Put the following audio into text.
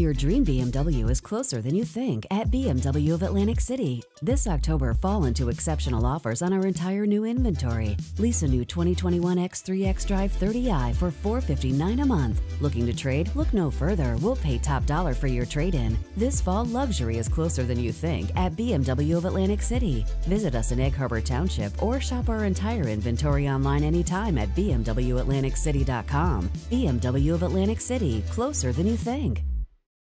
Your dream BMW is closer than you think at BMW of Atlantic City. This October, fall into exceptional offers on our entire new inventory. Lease a new 2021 X3 X Drive 30i for $459 a month. Looking to trade? Look no further. We'll pay top dollar for your trade in. This fall, luxury is closer than you think at BMW of Atlantic City. Visit us in Egg Harbor Township or shop our entire inventory online anytime at BMWAtlanticCity.com. BMW of Atlantic City, closer than you think.